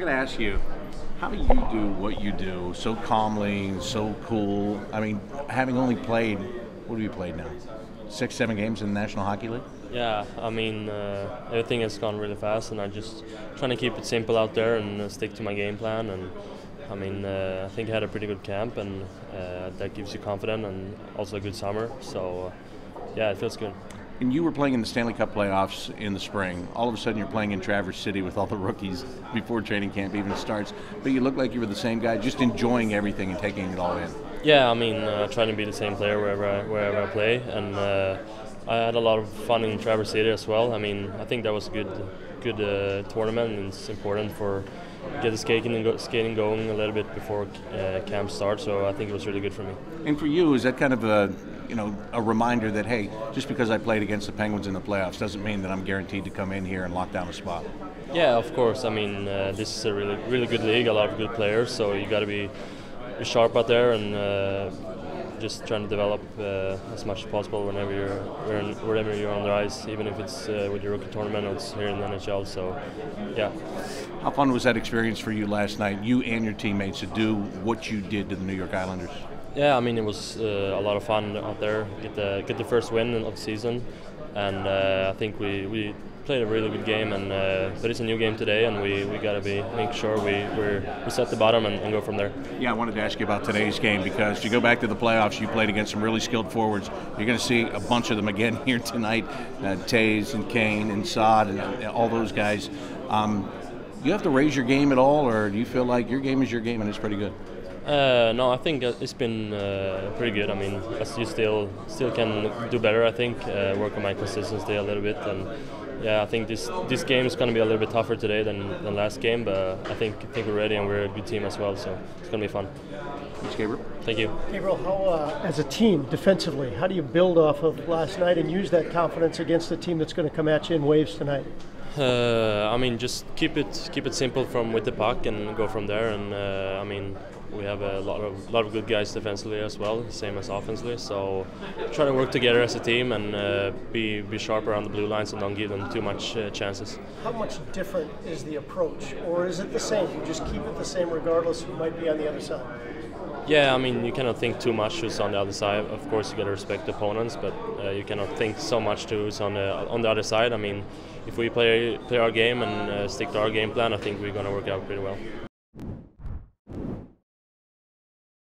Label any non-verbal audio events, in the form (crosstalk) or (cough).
I gotta ask you, how do you do what you do so calmly so cool? I mean, having only played, what have you played now? Six, seven games in the National Hockey League? Yeah, I mean, uh, everything has gone really fast, and I'm just trying to keep it simple out there and uh, stick to my game plan. And I mean, uh, I think I had a pretty good camp, and uh, that gives you confidence, and also a good summer. So, uh, yeah, it feels good. And you were playing in the Stanley Cup playoffs in the spring. All of a sudden, you're playing in Traverse City with all the rookies before training camp even starts. But you look like you were the same guy, just enjoying everything and taking it all in. Yeah, I mean, uh, trying to be the same player wherever I, wherever I play, and uh, I had a lot of fun in Traverse City as well. I mean, I think that was a good, good uh, tournament, and it's important for get the skating and go, skating going a little bit before uh, camp starts. So I think it was really good for me. And for you, is that kind of a you know a reminder that hey, just because I played against the Penguins in the playoffs doesn't mean that I'm guaranteed to come in here and lock down a spot. Yeah, of course. I mean, uh, this is a really, really good league. A lot of good players, so you got to be, be sharp out there and uh, just trying to develop uh, as much as possible whenever you're whenever you're on the ice, even if it's uh, with your rookie tournament or it's here in the NHL. So, yeah. How fun was that experience for you last night? You and your teammates to do what you did to the New York Islanders. Yeah, I mean it was uh, a lot of fun out there. Get the get the first win of the season, and uh, I think we, we played a really good game, and uh, but it's a new game today, and we, we got to be make sure we we're, we set the bottom and, and, go from there. Yeah, I wanted to ask you about today's game because you go back to the playoffs, you played against some really skilled forwards. You're going to see a bunch of them again (laughs) here tonight, uh, Toews and Kane and Saad and, and all those guys. Um, you have to raise your game at all, or do you feel like your game is your game and it's pretty good? Uh, no, I think it's been uh, pretty good. I mean, as you still still can do better. I think uh, work on my consistency a little bit and yeah, I think this this game is going to be a little bit tougher today than, than last game, but I think I think we're ready and we're a good team as well, so it's going to be fun. Thanks, Gabriel. Thank you. Gabriel, how uh, as a team defensively, how do you build off of last night and use that confidence against the team that's going to come at you in waves tonight? Uh, I mean, just keep it keep it simple from with the puck and go from there. And uh, I mean, we have a lot of lot of good guys defensively as well, same as offensively. So try to work together as a team and uh, be be sharp around the blue lines and don't give them too much uh, chances. How much different is the approach, or is it the same? You just keep it the same regardless who might be on the other side. Yeah, I mean, you cannot think too much who's on the other side. Of course, you got to respect the opponents, but uh, you cannot think so much to who's on the on the other side. I mean, if we play play our game and uh, stick to our game plan, I think we're to work out pretty well.